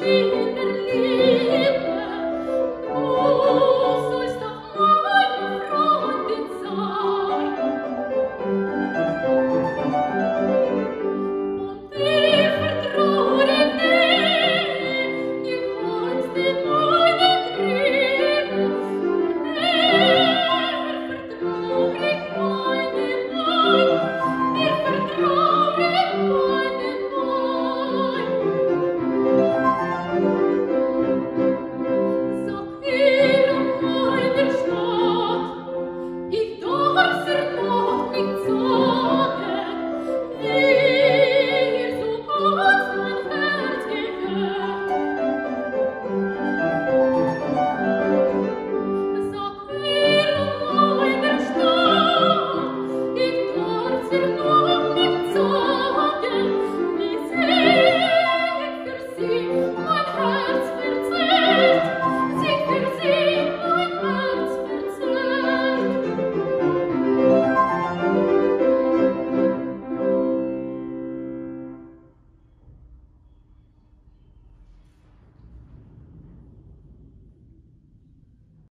see.